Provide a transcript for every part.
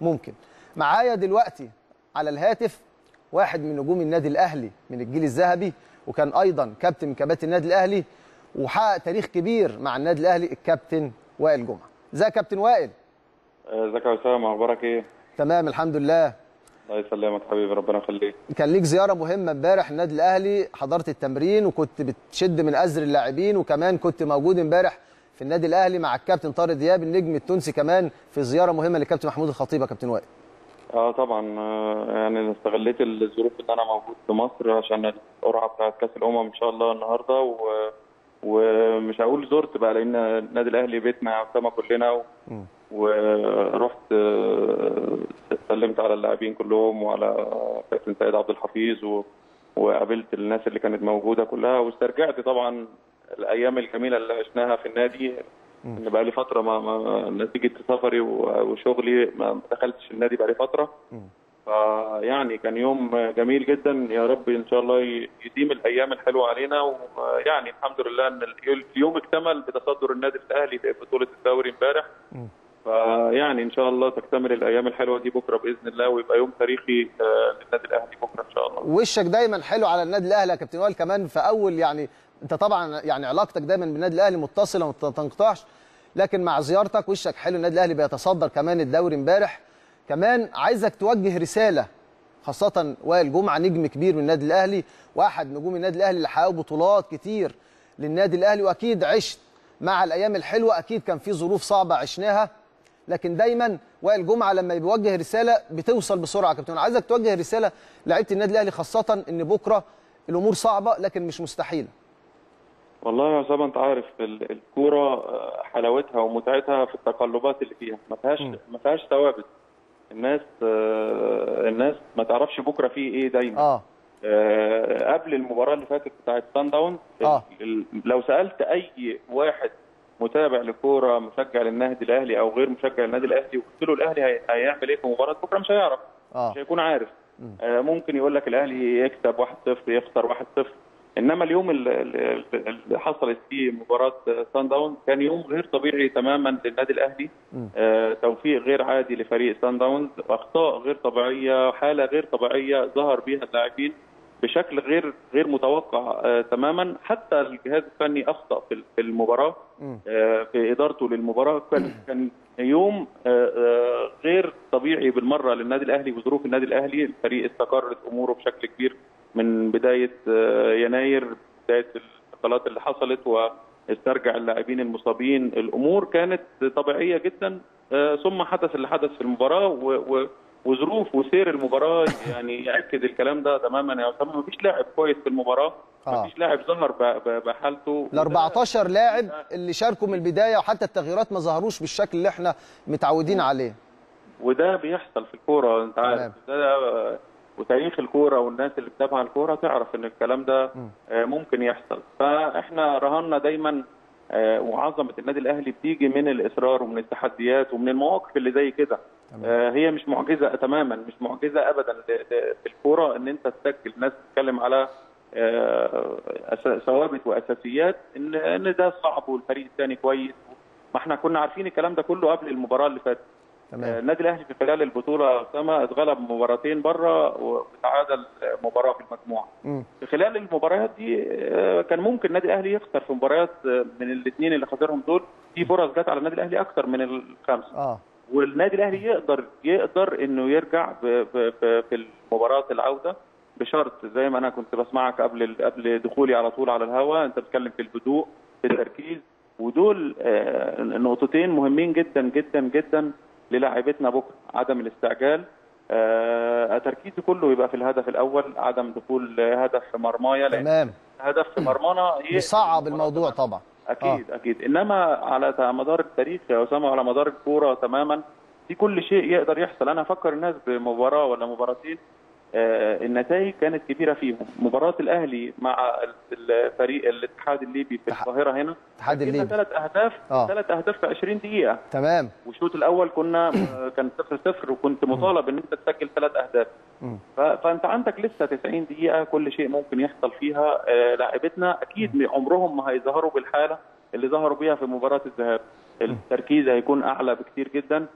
ممكن. معايا دلوقتي على الهاتف واحد من نجوم النادي الأهلي من الجيل الذهبي وكان أيضا كابتن من كباتن النادي الأهلي وحقق تاريخ كبير مع النادي الأهلي الكابتن وائل جمعة. ازيك يا كابتن وائل؟ إزيك يا اسامه أخبارك إيه؟ تمام الحمد لله. الله يسلمك حبيبي ربنا يخليك. كان ليك زيارة مهمة امبارح النادي الأهلي حضرت التمرين وكنت بتشد من أزر اللاعبين وكمان كنت موجود امبارح في النادي الأهلي مع الكابتن طارق دياب النجم التونسي كمان في زيارة مهمة للكابتن محمود الخطيب يا كابتن وائل. آه طبعا آه، يعني استغليت الظروف إن أنا موجود في مصر عشان القرعة بتاعت كأس الأمم إن شاء الله النهارده و... ومش هقول زرت بقى لأن النادي الأهلي بيتنا يا أسامة كلنا و... ورحت آه، سلمت على اللاعبين كلهم وعلى كابتن سيد عبد الحفيظ و... وقابلت الناس اللي كانت موجودة كلها واسترجعت طبعا الأيام الجميلة اللي عشناها في النادي. إن بقى لي فترة ما, ما نتيجة سفري وشغلي ما دخلتش النادي بقى لي فترة. فيعني كان يوم جميل جدا. يا رب إن شاء الله يديم الأيام الحلوة علينا. ويعني الحمد لله إن ال- اليوم اكتمل بتصدر النادي الأهلي في بطولة الدوري امبارح. فيعني إن شاء الله تكتمل الأيام الحلوة دي بكرة بإذن الله ويبقى يوم تاريخي آه، للنادي الأهلي بكرة إن شاء الله. وشك دايما حلو على النادي الأهلي يا كابتن وائل. كمان في أول يعني أنت طبعا يعني علاقتك دايما بالنادي الأهلي متصلة وما تنقطعش لكن مع زيارتك وشك حلو النادي الأهلي بيتصدر كمان الدوري امبارح. كمان عايزك توجه رسالة خاصة وائل جمعة نجم كبير من النادي الأهلي واحد نجوم النادي الأهلي اللي حققوا بطولات كتير للنادي الأهلي وأكيد عشت مع الأيام الحلوة أكيد كان في ظروف صعبة عشناها. لكن دايما وائل جمعة لما بيوجه رسالة بتوصل بسرعة يا كابتن. عايزك توجه رسالة لعيبة النادي الأهلي خاصة إن بكرة الأمور صعبة لكن مش مستحيلة. والله يا اسامه أنت عارف ال- الكورة آه، حلاوتها ومتعتها في التقلبات اللي فيها. ما فيهاش ما فيهاش ثوابت. الناس آه، الناس ما تعرفش بكرة فيه إيه دايما. آه. آه، قبل المباراة اللي فاتت بتاعت سان داون آه. لو سألت أي واحد متابع لكورة مشجع للنادي الأهلي أو غير مشجع للنادي الأهلي وقلت له الأهلي هي- هيعمل إيه في مباراة بكرة؟ مش هيعرف. آه. مش هيكون عارف. آه، ممكن يقول لك الأهلي يكسب 1-0 يخسر 1-0 إنما اليوم اللي, حصلت فيه مباراة سان داون كان يوم غير طبيعي تماما للنادي الأهلي. آه، توفيق غير عادي لفريق سان داون أخطاء غير طبيعية حالة غير طبيعية ظهر بها اللاعبين. بشكل غير غير متوقع آه، تماما. حتى الجهاز الفني أخطأ في المباراة آه، في إدارته للمباراة. كان كان يوم آه، آه، غير طبيعي بالمرة للنادي الأهلي وظروف النادي الأهلي. الفريق استقرت أموره بشكل كبير من بداية آه، يناير بداية الانتقالات اللي حصلت واسترجع اللاعبين المصابين. الأمور كانت طبيعية جدا آه، ثم حدث اللي حدث في المباراة و- و- وظروف وسير المباراة يعني يأكد الكلام ده تماما. يا اسامه مفيش لاعب كويس في المباراة. آه. مفيش لاعب ظهر بحالته. ال 14 لاعب اللي شاركوا من البداية وحتى التغييرات ما ظهروش بالشكل اللي إحنا متعودين عليه. وده بيحصل في الكورة أنت. عارف. ده وتاريخ الكورة والناس اللي بتتابع الكورة تعرف إن الكلام ده آه، ممكن يحصل. فإحنا رهنا دايما وعظمة النادي الأهلي بتيجي من الإصرار ومن التحديات ومن المواقف اللي زي كده. آه، هي مش معجزة تماما مش معجزة ابدا في الكوره إن أنت تسجل ناس تتكلم على آه، ثوابت وأساسيات إن إن ده صعب والفريق الثاني كويس. ما إحنا كنا عارفين الكلام ده كله قبل المباراة اللي فاتت. آه، تمام. النادي الأهلي في خلال البطولة أسامة اتغلب مباراتين بره وتعادل مباراة في المجموعة. في خلال المباريات دي آه، كان ممكن النادي الأهلي يخسر في مباريات آه، من الاثنين اللي خسرهم دول. في فرص جت على النادي الأهلي أكثر من الخمسة. آه. والنادي الأهلي يقدر يقدر إنه يرجع في المباراة العودة بشرط زي ما أنا كنت بسمعك قبل قبل دخولي على طول على الهواء أنت بتتكلم في الهدوء في التركيز. ودول آه، نقطتين مهمين جدا جدا جدا. للاعيبتنا بكرة. عدم الاستعجال آه، تركيزي كله يبقى في الهدف الأول عدم دخول هدف في مرمايا تمام. هدف في مرمانا يصعب الموضوع. طبعا. أكيد أكيد. إنما على مدار التاريخ يا أسامة على مدار الكورة تماما في كل شيء يقدر يحصل. أنا أفكر الناس بمباراة ولا مباراتين آه النتائج كانت كبيرة فيهم. مباراة الأهلي مع ال- الفريق الاتحاد الليبي في القاهرة هنا اتحاد سجلنا الليبي. ثلاث أهداف آه. ثلاث أهداف في 20 دقيقة. تمام. والشوط الأول كنا آه، كان 0 0 وكنت مطالب إن أنت تسجل ثلاث أهداف. فأنت عندك لسه 90 دقيقة كل شيء ممكن يحصل فيها. آه، لاعبتنا أكيد عمرهم ما هيظهروا بالحالة اللي ظهروا بيها في مباراة الذهاب. التركيز هيكون أعلى بكتير جدا.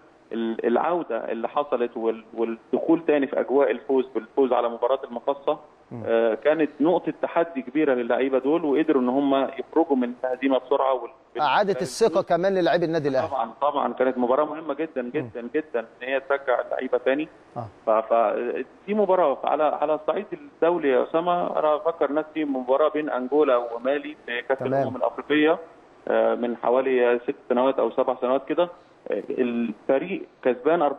العودة اللي حصلت وال- والدخول تاني في أجواء الفوز بالفوز على مباراة المقصه آه، كانت نقطة تحدي كبيرة للعيبة دول وقدروا إن هم يخرجوا من الهزيمة بسرعة اعاده الثقة كمان للاعبي النادي الأهلي. طبعا طبعا كانت مباراة مهمة جدا جدا جدا إن هي ترجع اللعيبة تاني. آه. ف ف دي مباراة على على الصعيد الدولي يا أسامة أنا بفكر في مباراة بين أنجولا ومالي في كأس. الأمم الأفريقية آه، من حوالي ست سنوات أو سبع سنوات كده. الفريق كسبان 4-0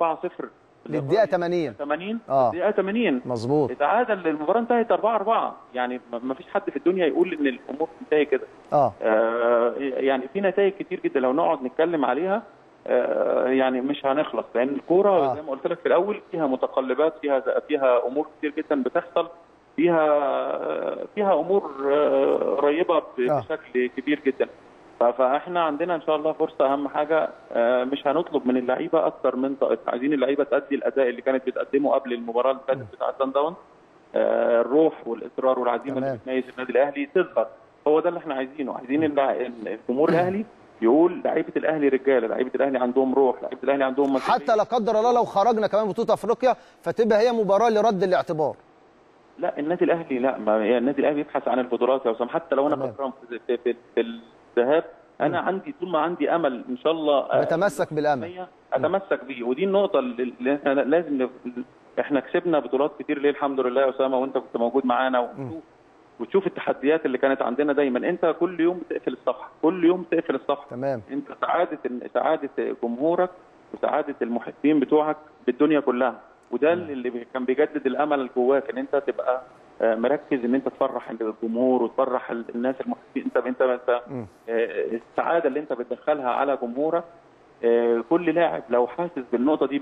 للدقيقة 80 80 آه. الدقيقه 80 مظبوط. اتعادل المباراة انتهت 4 4 يعني ما فيش حد في الدنيا يقول إن الأمور تنتهي كده. آه. آه، يعني في نتائج كتير جدا لو نقعد نتكلم عليها آه، يعني مش هنخلص. لأن الكورة آه. زي ما قلت لك في الأول فيها متقلبات فيها فيها أمور كتير جدا بتحصل. فيها فيها أمور آه، قريبة آه. بشكل كبير جدا. فاحنا عندنا ان شاء الله فرصة اهم حاجة آه، مش هنطلب من اللعيبة أكتر من طاقة. عايزين اللعيبة تأدي الأداء اللي كانت بتقدمه قبل المباراة اللي فاتت بتاعه سان داون آه، الروح والإصرار والعزيمة. اللي بتميز النادي الأهلي تظهر هو ده اللي إحنا عايزينه عايزين الجمهور الأهلي يقول لعيبة الأهلي رجالة لعيبة الأهلي عندهم روح لعيبة الأهلي عندهم مسؤولية. حتى لا قدر الله لو خرجنا كمان بطولة أفريقيا فتبقى هي مباراة لرد الاعتبار لا النادي الأهلي لا ما النادي الأهلي يبحث عن البطولات يا اسامه حتى لو أنا. خسران في, في, في, في الذهاب أنا عندي طول ما عندي أمل إن شاء الله آه، نتمسك بالأمل. أتمسك بيه. ودي النقطة اللي إحنا لازم إحنا كسبنا بطولات كتير ليه؟ الحمد لله يا أسامة وأنت كنت موجود معانا. وتشوف وتشوف التحديات اللي كانت عندنا دايما. أنت كل يوم تقفل الصفحة كل يوم تقفل الصفحة. تمام. أنت سعادة سعادة جمهورك وسعادة المحبين بتوعك بالدنيا كلها. وده اللي كان بيجدد الأمل جواك إن أنت تبقى مركز إن أنت تفرح الجمهور وتفرح ال- الناس المحبين انت انت. آه، السعادة اللي أنت بتدخلها على جمهورك آه، كل لاعب لو حاسس بالنقطة دي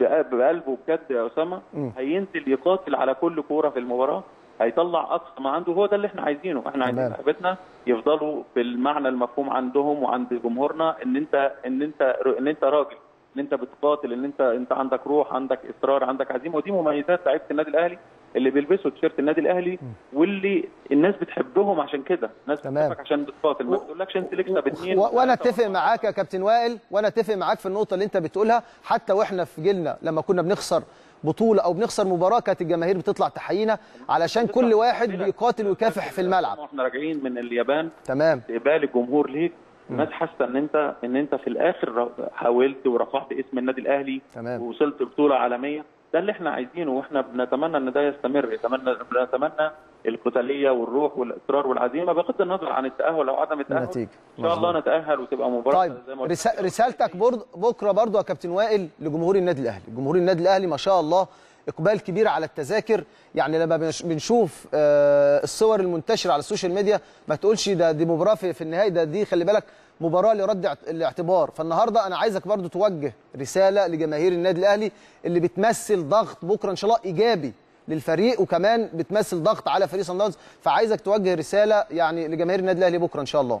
بقلبه بجد يا أسامة. هينزل يقاتل على كل كورة في المباراة هيطلع أقصى ما عنده هو ده اللي إحنا عايزينه إحنا عايزين. لعيبتنا يفضلوا بالمعنى المفهوم عندهم وعند جمهورنا إن انت إن انت إن أنت راجل إن أنت بتقاتل إن انت أنت عندك روح عندك إصرار عندك عزيمة ودي مميزات لعيبة النادي الأهلي اللي بيلبسوا تيشيرت النادي الأهلي واللي الناس بتحبهم عشان كده. الناس تمام. بتحبك عشان بتقاتل ما بتقولكش انت تكسب اثنين وأنا أتفق معاك يا كابتن وائل وأنا أتفق معاك في النقطة اللي انت بتقولها. حتى وإحنا في جيلنا لما كنا بنخسر بطولة أو بنخسر مباراة كانت الجماهير بتطلع تحيينا علشان كل واحد بيقاتل ويكافح في الملعب. وإحنا راجعين من اليابان. تمام. استقبال الجمهور ليك. الناس حاسة إن انت إن أنت في الآخر حاولت ورفعت اسم النادي الأهلي تمام. ووصلت بطوله عالمية. ده اللي إحنا عايزينه وإحنا بنتمنى إن ده يستمر يتمنى بنتمنى القتاليه والروح والاصرار والعزيمة بغض النظر عن التأهل أو عدم التأهل النتيجة. إن شاء الله نتأهل وتبقى مباراه طيب زي ما. رسالتك بكرة برضو يا كابتن وائل لجمهور النادي الأهلي جمهور النادي الأهلي ما شاء الله إقبال كبير على التذاكر. يعني لما بنش- بنشوف آه، الصور المنتشرة على ال social media ما تقولش ده دي مباراة في النهايه ده دي خلي بالك مباراة لرد اعت- الاعتبار. فالنهاردة أنا عايزك برضو توجه رسالة لجماهير النادي الأهلي اللي بتمثل ضغط بكرة إن شاء الله إيجابي للفريق وكمان بتمثل ضغط على فريق صن داونز. فعايزك توجه رسالة يعني لجماهير النادي الأهلي بكرة إن شاء الله.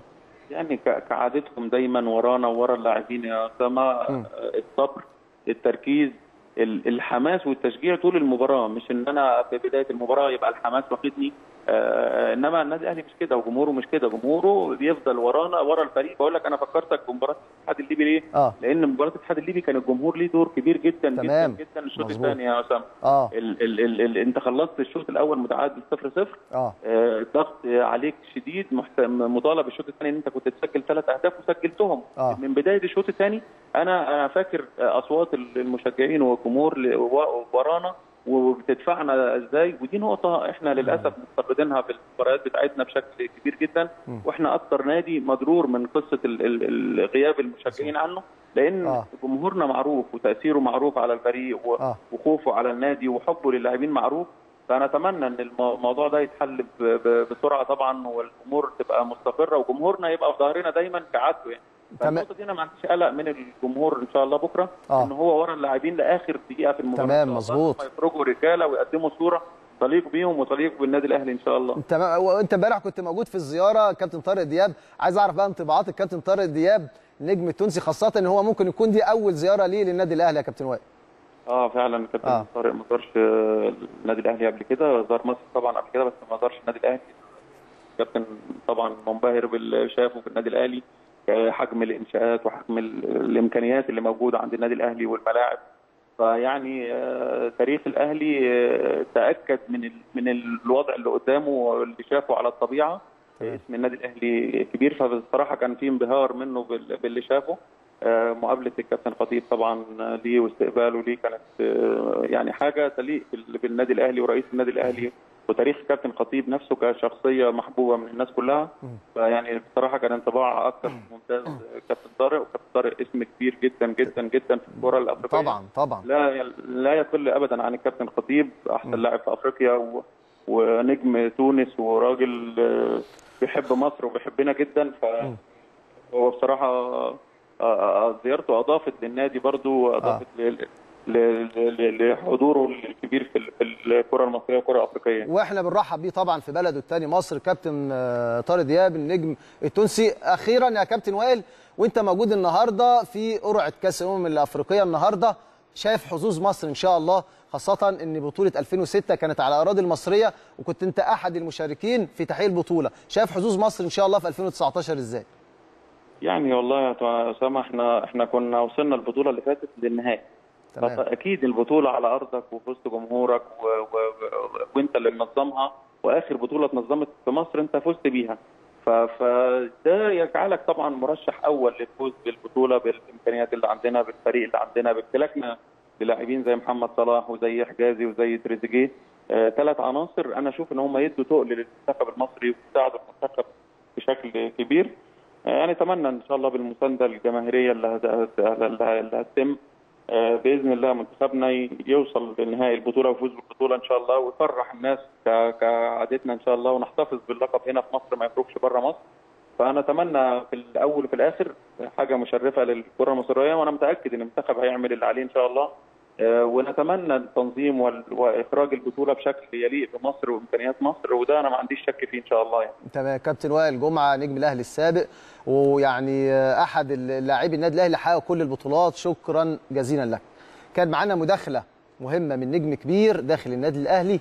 يعني كعادتكم دايما ورانا ورا اللاعبين يا أسامة آه، الصبر التركيز ال- الحماس والتشجيع طول المباراة مش إن أنا في بداية المباراة يبقى الحماس واخدني. إنما النادي الأهلي مش كده وجمهوره مش كده. جمهوره بيفضل ورانا ورا الفريق. بقول لك أنا فكرتك بمباراة الاتحاد الليبي ليه؟ آه. لأن مباراة الاتحاد الليبي كان الجمهور ليه دور كبير جدا تمام. جدا. جدا الشوط. الثاني يا اسامه آه. ال ال ال ال أنت خلصت الشوط الأول متعادل 0 0 آه. آه، الضغط عليك شديد محت- مطالب الشوط الثاني إن أنت كنت تسجل ثلاث أهداف وسجلتهم. آه. من بداية الشوط الثاني أنا أنا فاكر آه، أصوات المشجعين والجمهور ورانا. وبتدفعنا إزاي ودي نقطة إحنا للأسف مفتقدينها في المباريات بتاعتنا بشكل كبير جدا وإحنا أكتر نادي مضرور من قصة غياب المشجعين عنه لأن آه. جمهورنا معروف وتأثيره معروف على الفريق آه. وخوفه على النادي وحبه للاعبين معروف فانا اتمنى إن المو- الموضوع ده يتحل بسرعة طبعا والأمور تبقى مستقرة وجمهورنا يبقى في ظهرنا دايما كعادته يعني. فالنقطة دي أنا ما عنديش قلق من الجمهور إن شاء الله بكرة آه. إن هو ورا اللاعبين لآخر دقيقة في المباراة تمام،. مظبوط. يخرجوا رجالة ويقدموا صورة تليق بيهم وتليق بالنادي الأهلي إن شاء الله انت وأنت امبارح كنت موجود في الزيارة كابتن طارق دياب عايز أعرف بقى انطباعات الكابتن طارق دياب النجم التونسي خاصة إن هو ممكن يكون دي أول زيارة ليه للنادي الأهلي يا كابتن وائل آه فعلا كابتن آه. طارق ما زارش النادي الأهلي قبل كده زار مصر طبعا قبل كده بس ما زارش النادي الأهلي كابتن طبعا منبهر باللي شافه في النادي الأهلي حجم الإنشاءات وحجم الإمكانيات اللي موجودة عند النادي الأهلي والملاعب. فيعني تاريخ الأهلي تأكد من من الوضع اللي قدامه واللي شافه على الطبيعة. اسم النادي الأهلي كبير فبصراحة كان في انبهار منه باللي شافه. مقابلة الكابتن خطيب طبعا ليه واستقباله ليه كانت يعني حاجة تليق بالنادي الأهلي ورئيس النادي الأهلي. وتاريخ الكابتن خطيب نفسه كشخصية محبوبة من الناس كلها. فيعني بصراحة كان انطباع أكثر ممتاز كابتن طارق وكابتن طارق اسم كبير جدا جدا جدا في الكرة الأفريقية. طبعا طبعا. لا لا يقل ابدا عن الكابتن خطيب أحسن لاعب في أفريقيا و... ونجم تونس وراجل بيحب مصر وبيحبنا جدا. فهو بصراحة زيارته أضافت للنادي برضو أضافت لحضوره الكبير في الكرة المصرية والكره الافريقيه وإحنا بنرحب بيه طبعا في بلده الثاني مصر كابتن طارق دياب النجم التونسي أخيرا يا كابتن وائل وأنت موجود النهارده في قرعة كأس الأمم الأفريقية النهارده شايف حظوظ مصر إن شاء الله خاصة إن بطولة 2006 كانت على الأراضي المصرية وكنت أنت أحد المشاركين في تحقيق البطولة، شايف حظوظ مصر إن شاء الله في 2019 إزاي؟ يعني والله يا أسامة إحنا إحنا كنا وصلنا البطولة اللي فاتت للنهائي. فاكيد البطولة على أرضك وفي وسط جمهورك و... و... وأنت اللي منظمها وآخر بطولة اتنظمت في مصر أنت فزت بيها. ف... فده يجعلك طبعا مرشح أول للفوز بالبطولة بالإمكانيات اللي عندنا بالفريق اللي عندنا بامتلاكنا للاعبين زي محمد صلاح وزي حجازي وزي تريزيجيه. ثلاث آه، عناصر أنا أشوف إن هم يدوا تقل للمنتخب المصري ويساعدوا المنتخب بشكل كبير. آه، يعني أتمنى إن شاء الله بالمساندة الجماهيرية اللي, هت... اللي هتتم. بإذن الله منتخبنا يوصل لنهائي البطولة ويفوز بالبطولة إن شاء الله ويفرح الناس. كعادتنا إن شاء الله ونحتفظ باللقب هنا في مصر ما يخرجش بره مصر فانا اتمنى في الأول وفي الآخر حاجة مشرفة للكرة المصرية وأنا متأكد إن المنتخب هيعمل اللي عليه إن شاء الله ونتمنى التنظيم وإخراج البطولة بشكل يليق بمصر وإمكانيات مصر وده أنا ما عنديش شك فيه إن شاء الله يعني. تمام كابتن وائل جمعة نجم الأهلي السابق ويعني أحد اللاعبي النادي الأهلي حقق كل البطولات شكرا جزيلا لك. كان معانا مداخلة مهمة من نجم كبير داخل النادي الأهلي